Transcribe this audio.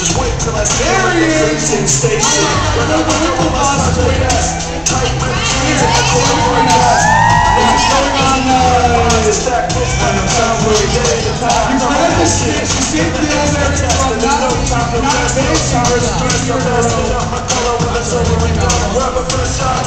Just wait till I see there he is. in station. When I wonder tight with jeans and the corner right ass. What's going on now? It's that push I'm. You grab this shit, you see it there, there. Not no time for that, bitch. I'm first, first, I'm first. I'm my color when I'm sober and I'm shot.